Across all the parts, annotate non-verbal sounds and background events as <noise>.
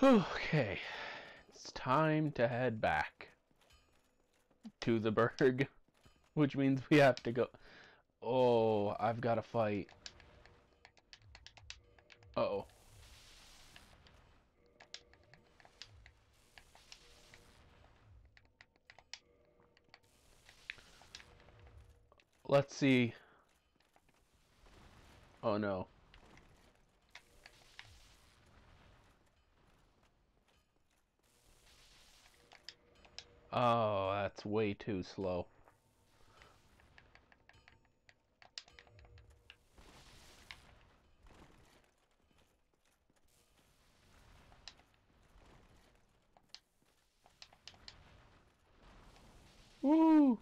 Okay, it's time to head back to the Burg, which means we have to go. Oh, I've got to fight. Uh oh. Let's see. Oh no. Oh, that's way too slow. Woo!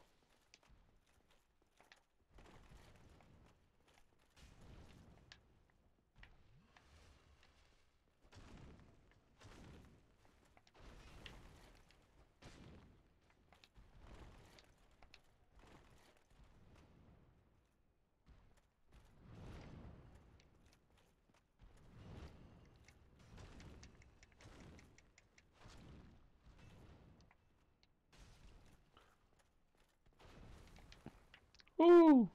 Woo!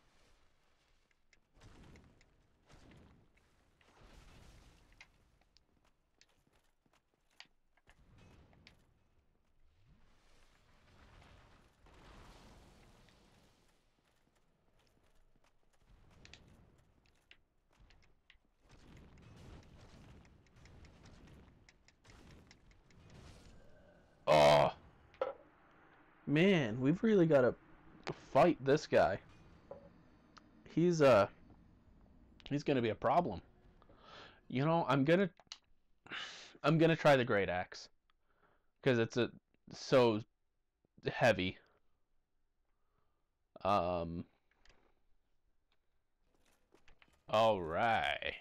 Oh, man, we've really got to fight this guy. He's uh he's going to be a problem. You know, I'm to I'm to try the great axe cuz it's a so heavy. Um All right.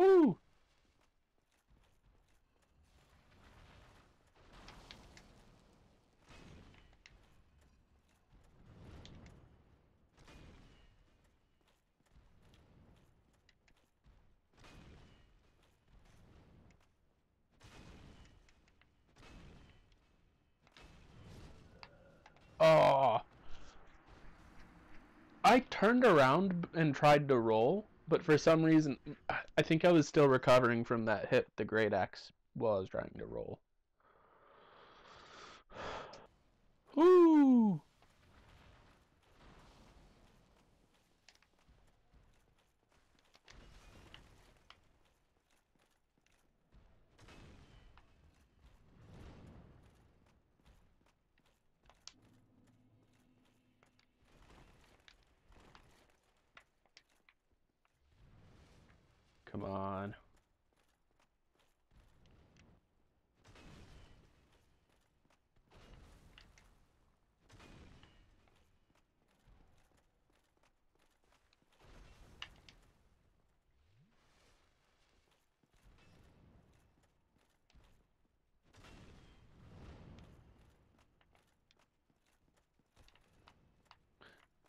Whoo! Oh. I turned around and tried to roll, but for some reason, I think I was still recovering from that hit the great axe while I was trying to roll. <sighs> Come on.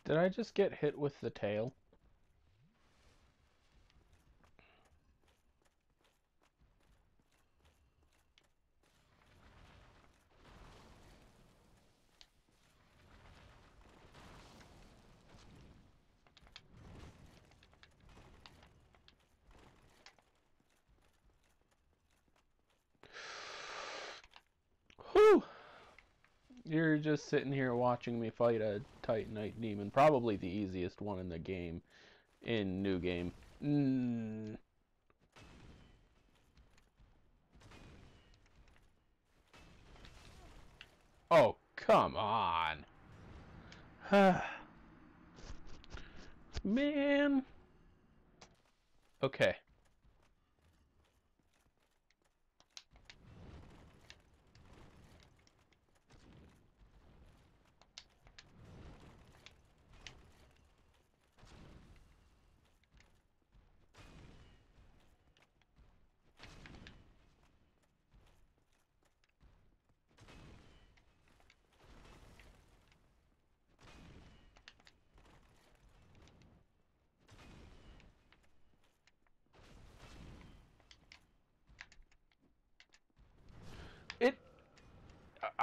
Did I just get hit with the tail? Whew! You're just sitting here watching me fight a Titanite demon, probably the easiest one in the game, in new game. Mm. Oh, come on. <sighs> Man. Okay.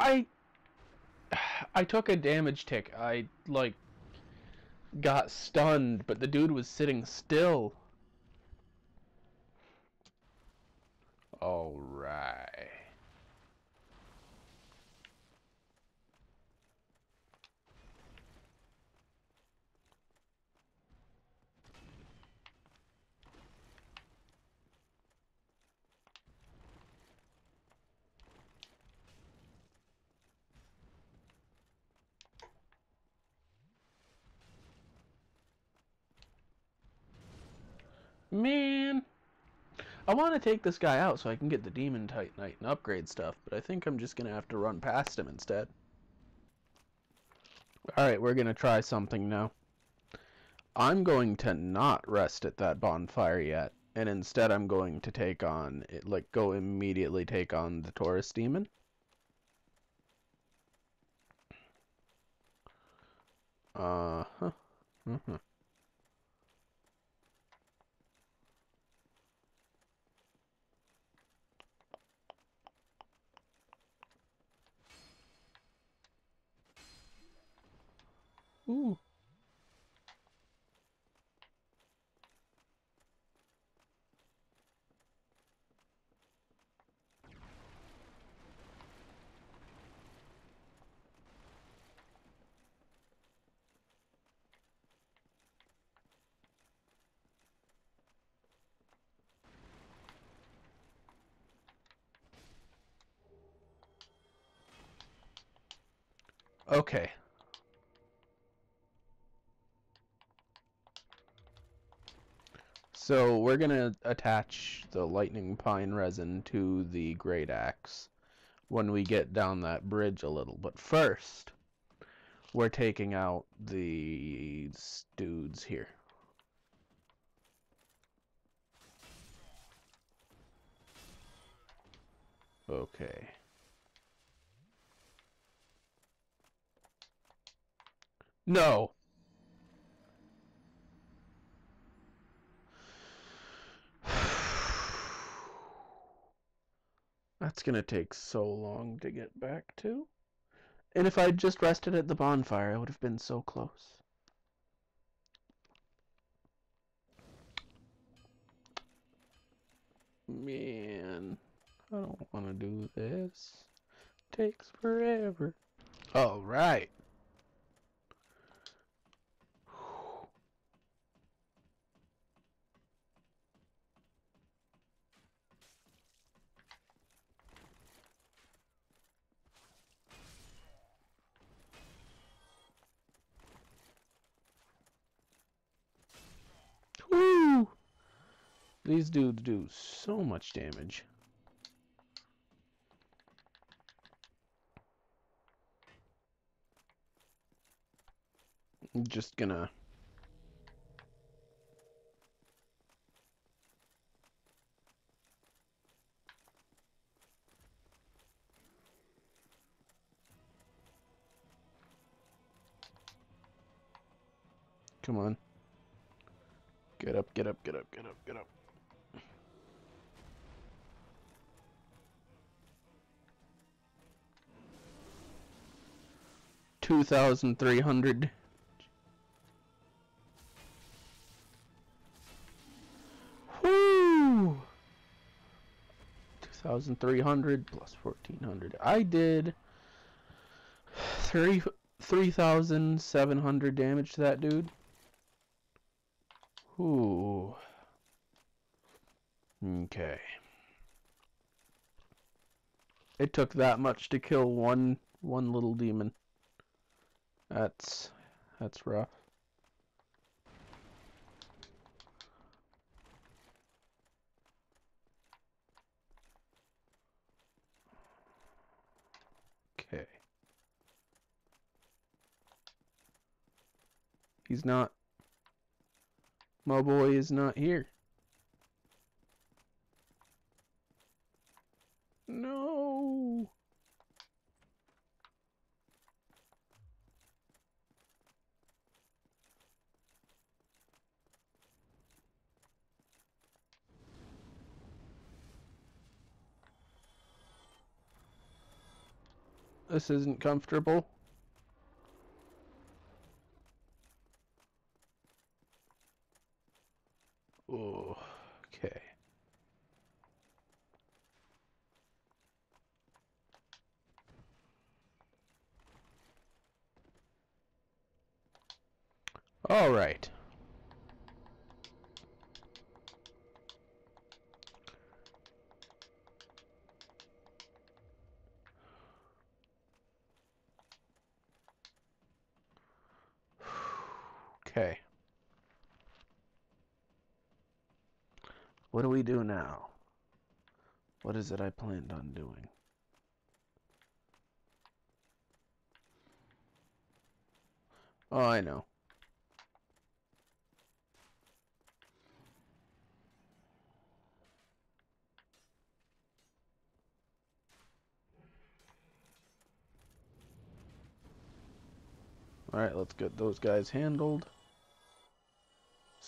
I I took a damage tick. I like got stunned, but the dude was sitting still. All right. Man, I want to take this guy out so I can get the Demon Titanite and upgrade stuff, but I think I'm just going to have to run past him instead. Alright, we're going to try something now. I'm going to not rest at that bonfire yet, and instead I'm going to take on, it, like, go immediately take on the Taurus Demon. Uh-huh. Mm-hmm. Ooh. Okay. So we're gonna attach the lightning pine resin to the great axe when we get down that bridge a little. But first, we're taking out these dudes here. Okay. No. That's gonna take so long to get back to. And if I'd just rested at the bonfire, I would have been so close. Man, I don't want to do this. Takes forever. All right. Woo! These dudes do so much damage. I'm just gonna... Come on. Get up, get up, get up, get up, get up. Two thousand three hundred. Whoo! Two thousand three hundred plus fourteen hundred. I did three three thousand seven hundred damage to that dude. Ooh. Okay. It took that much to kill one one little demon. That's that's rough. Okay. He's not my boy is not here. No. This isn't comfortable. Oh, okay. All right. Okay. What do we do now? What is it I planned on doing? Oh, I know. Alright, let's get those guys handled.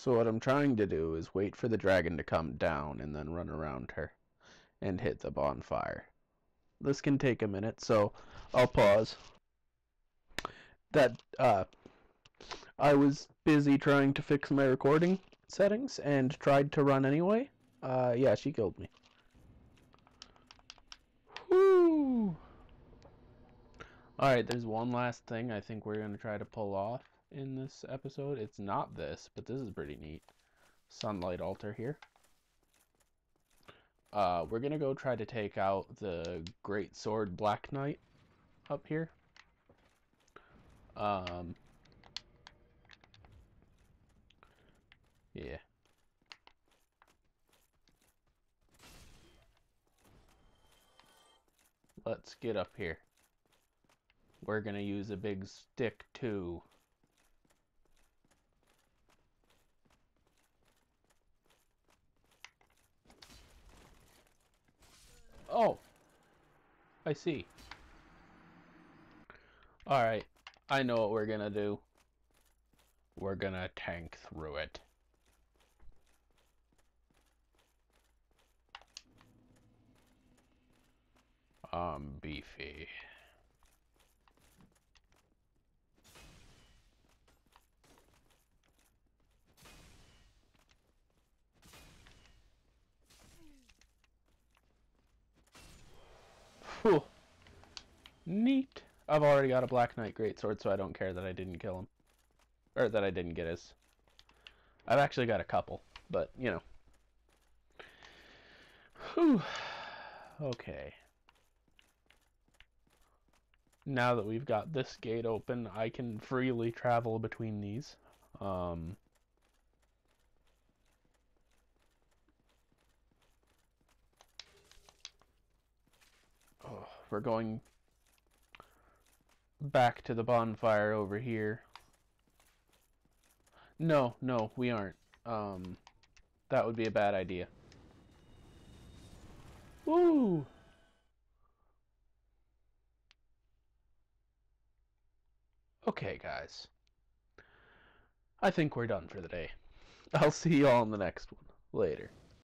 So what I'm trying to do is wait for the dragon to come down and then run around her and hit the bonfire. This can take a minute, so I'll pause. That, uh, I was busy trying to fix my recording settings and tried to run anyway. Uh, yeah, she killed me. Whoo! Alright, there's one last thing I think we're going to try to pull off in this episode. It's not this, but this is pretty neat. Sunlight altar here. Uh, we're going to go try to take out the Great Sword Black Knight up here. Um, yeah. Let's get up here. We're going to use a big stick too. Oh. I see. Alright. I know what we're gonna do. We're gonna tank through it. I'm beefy. Whew. Neat. I've already got a Black Knight Greatsword, so I don't care that I didn't kill him. Or that I didn't get his. I've actually got a couple, but, you know. Whew. Okay. Now that we've got this gate open, I can freely travel between these. Um, we're going back to the bonfire over here. No, no, we aren't. Um, that would be a bad idea. Woo! Okay, guys. I think we're done for the day. I'll see you all in the next one. Later.